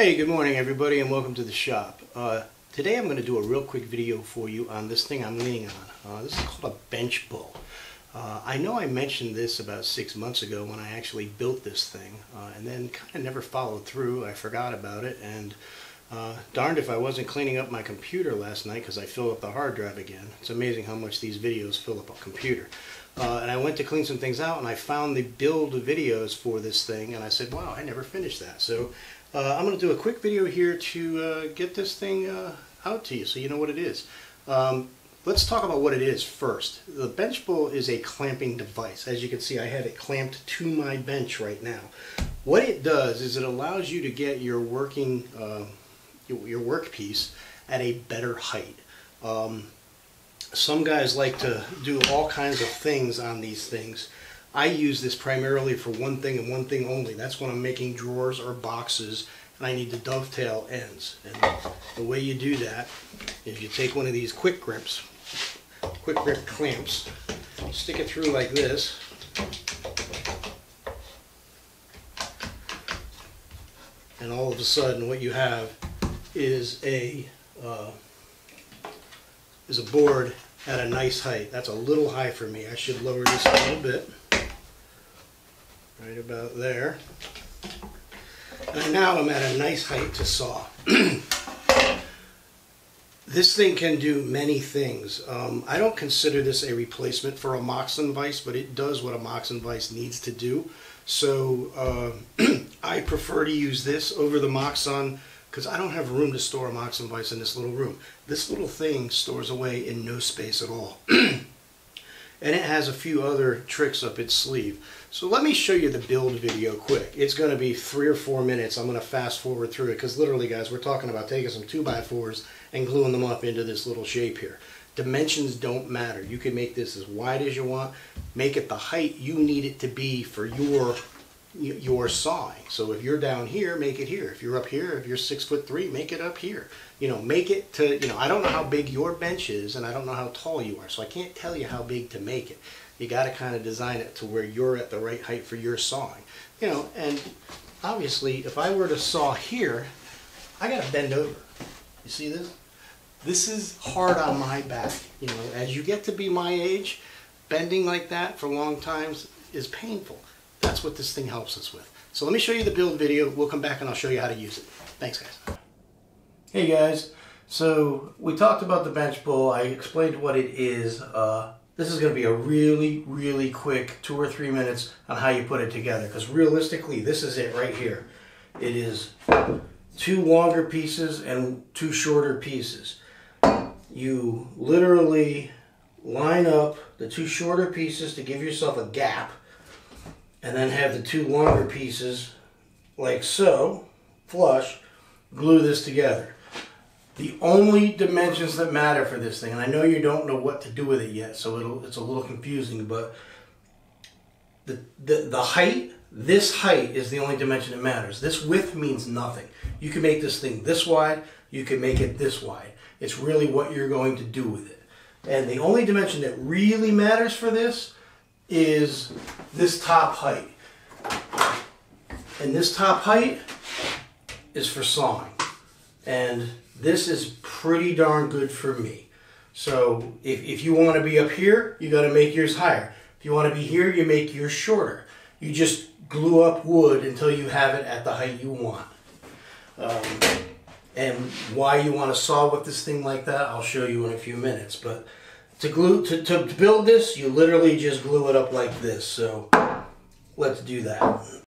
Hey, good morning everybody and welcome to the shop. Uh, today I'm going to do a real quick video for you on this thing I'm leaning on. Uh, this is called a bench bull. Uh, I know I mentioned this about six months ago when I actually built this thing uh, and then kind of never followed through. I forgot about it and uh, darned if I wasn't cleaning up my computer last night because I filled up the hard drive again. It's amazing how much these videos fill up a computer. Uh, and I went to clean some things out and I found the build videos for this thing and I said, wow, I never finished that. So uh, I'm going to do a quick video here to uh, get this thing uh, out to you so you know what it is. Um, let's talk about what it is first. The bench bull is a clamping device. As you can see, I have it clamped to my bench right now. What it does is it allows you to get your working, uh, your workpiece at a better height. Um, some guys like to do all kinds of things on these things. I use this primarily for one thing and one thing only. That's when I'm making drawers or boxes and I need to dovetail ends. And the way you do that is you take one of these quick grips, quick grip clamps, stick it through like this, and all of a sudden what you have is a uh, is a board at a nice height. That's a little high for me. I should lower this a little bit right about there. And now I'm at a nice height to saw. this thing can do many things. Um, I don't consider this a replacement for a Moxon vise, but it does what a Moxon vise needs to do. So uh, I prefer to use this over the Moxon because I don't have room to store a Moxon vise in this little room. This little thing stores away in no space at all. and it has a few other tricks up its sleeve. So let me show you the build video quick. It's going to be three or four minutes. I'm going to fast forward through it because literally guys we're talking about taking some 2x4s and gluing them up into this little shape here. Dimensions don't matter. You can make this as wide as you want. Make it the height you need it to be for your your sawing. So if you're down here, make it here. If you're up here, if you're six foot three, make it up here. You know, make it to, you know, I don't know how big your bench is and I don't know how tall you are. So I can't tell you how big to make it. You got to kind of design it to where you're at the right height for your sawing. You know, and obviously if I were to saw here, I got to bend over. You see this? This is hard on my back. You know, as you get to be my age, bending like that for long times is painful. That's what this thing helps us with. So let me show you the build video. We'll come back and I'll show you how to use it. Thanks, guys. Hey, guys. So we talked about the bench bull. I explained what it is. Uh, this is going to be a really, really quick two or three minutes on how you put it together. Because realistically, this is it right here. It is two longer pieces and two shorter pieces. You literally line up the two shorter pieces to give yourself a gap and then have the two longer pieces like so, flush, glue this together. The only dimensions that matter for this thing, and I know you don't know what to do with it yet, so it's a little confusing, but the, the, the height, this height is the only dimension that matters. This width means nothing. You can make this thing this wide, you can make it this wide. It's really what you're going to do with it. And the only dimension that really matters for this is this top height. And this top height is for sawing. And this is pretty darn good for me. So if, if you want to be up here, you got to make yours higher. If you want to be here, you make yours shorter. You just glue up wood until you have it at the height you want. Um, and why you want to saw with this thing like that, I'll show you in a few minutes. But to glue to, to build this, you literally just glue it up like this. So let's do that.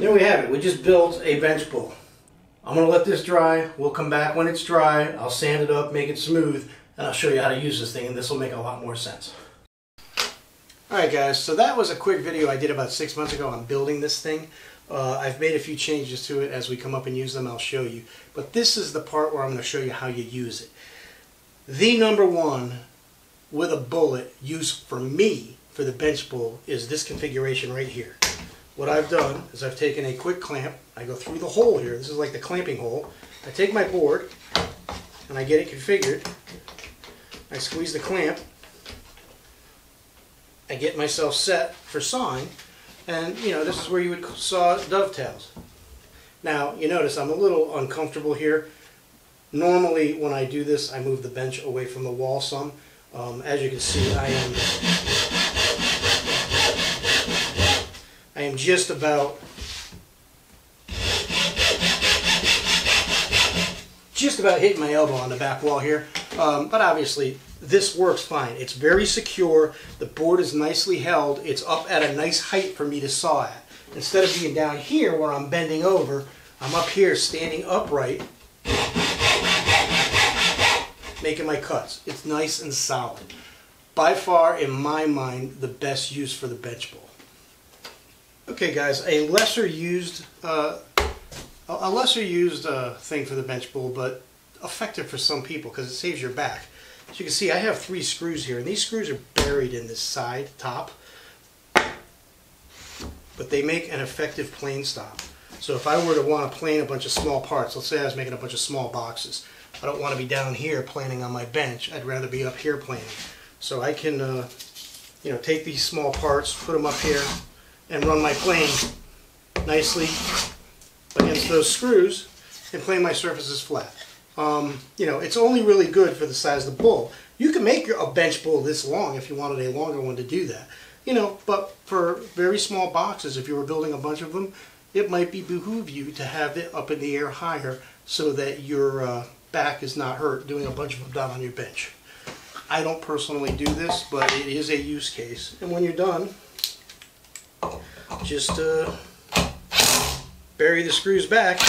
There we have it. We just built a bench bull. I'm going to let this dry. We'll come back when it's dry. I'll sand it up, make it smooth, and I'll show you how to use this thing, and this will make a lot more sense. Alright guys, so that was a quick video I did about six months ago on building this thing. Uh, I've made a few changes to it. As we come up and use them, I'll show you. But this is the part where I'm going to show you how you use it. The number one with a bullet used for me for the bench bull is this configuration right here. What I've done is I've taken a quick clamp. I go through the hole here. This is like the clamping hole. I take my board and I get it configured. I squeeze the clamp. I get myself set for sawing. And, you know, this is where you would saw dovetails. Now, you notice I'm a little uncomfortable here. Normally, when I do this, I move the bench away from the wall some. Um, as you can see, I am Am just about just about hitting my elbow on the back wall here. Um, but obviously, this works fine. It's very secure. The board is nicely held. It's up at a nice height for me to saw at. Instead of being down here where I'm bending over, I'm up here standing upright making my cuts. It's nice and solid. By far, in my mind, the best use for the bench bull. Okay guys, a lesser used uh, a lesser used uh, thing for the bench bull, but effective for some people because it saves your back. As you can see, I have three screws here, and these screws are buried in this side top, but they make an effective plane stop. So if I were to want to plane a bunch of small parts, let's say I was making a bunch of small boxes, I don't want to be down here planing on my bench. I'd rather be up here planing. So I can, uh, you know, take these small parts, put them up here, and run my plane nicely against those screws and plane my surfaces flat. Um, you know, it's only really good for the size of the bull. You can make a bench bull this long if you wanted a longer one to do that. You know, but for very small boxes, if you were building a bunch of them, it might be behoove you to have it up in the air higher so that your uh, back is not hurt doing a bunch of them down on your bench. I don't personally do this, but it is a use case. And when you're done, just uh, bury the screws back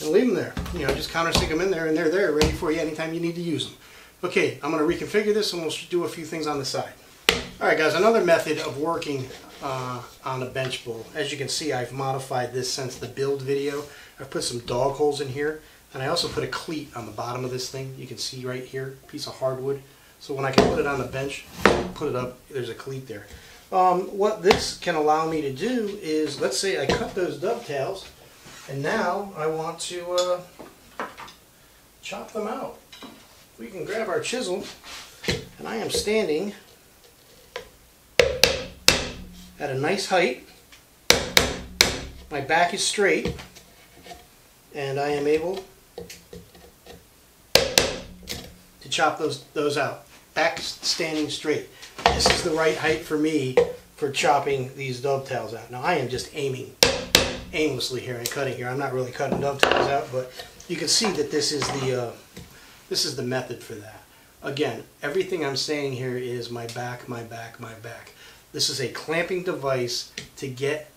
and leave them there. You know, just countersink them in there and they're there ready for you anytime you need to use them. Okay, I'm going to reconfigure this and we'll do a few things on the side. Alright guys, another method of working uh, on a bench bull. As you can see, I've modified this since the build video. I've put some dog holes in here, and I also put a cleat on the bottom of this thing. You can see right here, piece of hardwood. So when I can put it on the bench, put it up, there's a cleat there. Um, what this can allow me to do is, let's say I cut those dovetails, and now I want to uh, chop them out. We can grab our chisel, and I am standing at a nice height. My back is straight and I am able to chop those, those out. Back standing straight. This is the right height for me for chopping these dovetails out. Now I am just aiming aimlessly here and cutting here. I'm not really cutting dovetails out, but you can see that this is the uh, this is the method for that. Again, everything I'm saying here is my back, my back, my back. This is a clamping device to get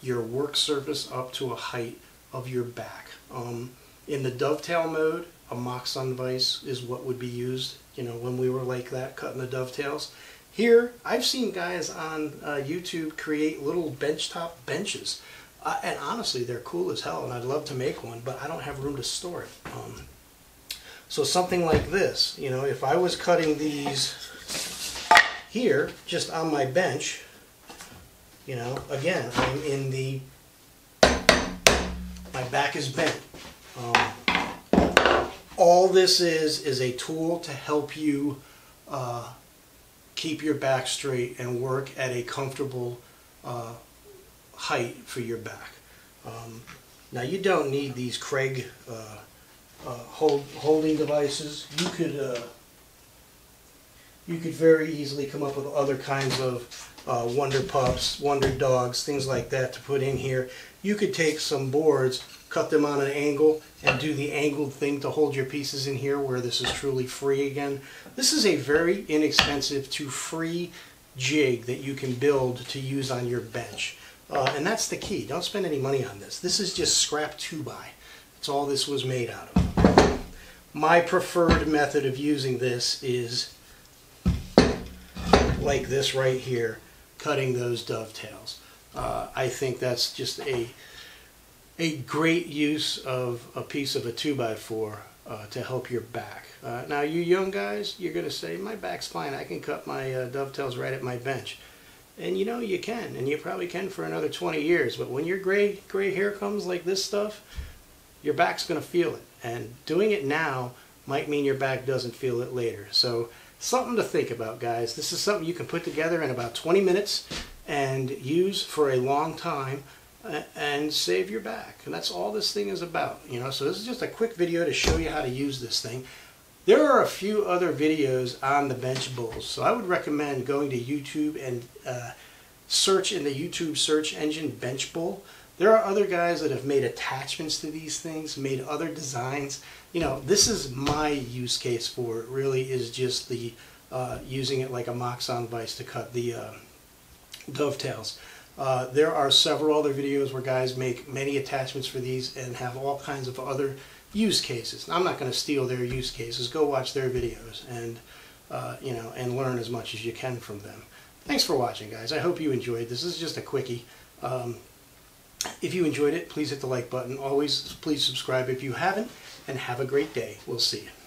your work surface up to a height of your back. Um, in the dovetail mode, a Moxon vise is what would be used, you know, when we were like that, cutting the dovetails. Here, I've seen guys on uh, YouTube create little benchtop benches. Uh, and honestly, they're cool as hell, and I'd love to make one, but I don't have room to store it. Um, so something like this, you know, if I was cutting these here, just on my bench, you know, again, I'm in the, my back is bent. Um, all this is, is a tool to help you uh, keep your back straight and work at a comfortable uh, height for your back. Um, now you don't need these Kreg uh, uh hold, holding devices. You could uh, you could very easily come up with other kinds of uh, Wonder Pups, Wonder Dogs, things like that to put in here. You could take some boards, cut them on an angle, and do the angled thing to hold your pieces in here where this is truly free again. This is a very inexpensive to free jig that you can build to use on your bench. Uh, and that's the key. Don't spend any money on this. This is just scrap 2-by. That's all this was made out of. My preferred method of using this is like this right here, cutting those dovetails. Uh, I think that's just a a great use of a piece of a 2x4 uh, to help your back. Uh, now, you young guys, you're going to say, my back's fine. I can cut my uh, dovetails right at my bench. And you know you can, and you probably can for another 20 years. But when your gray, gray hair comes like this stuff, your back's going to feel it. And doing it now might mean your back doesn't feel it later. So something to think about, guys. This is something you can put together in about 20 minutes and use for a long time and save your back. And that's all this thing is about, you know. So this is just a quick video to show you how to use this thing. There are a few other videos on the bench bulls, so I would recommend going to YouTube and uh, search in the YouTube search engine bench bull. There are other guys that have made attachments to these things, made other designs. You know, this is my use case for it. Really, is just the uh, using it like a Moxon vise to cut the uh, dovetails. Uh, there are several other videos where guys make many attachments for these and have all kinds of other use cases. I'm not going to steal their use cases. Go watch their videos and uh, you know and learn as much as you can from them. Thanks for watching, guys. I hope you enjoyed this. Is just a quickie. Um, if you enjoyed it, please hit the like button. Always, please subscribe if you haven't, and have a great day. We'll see you.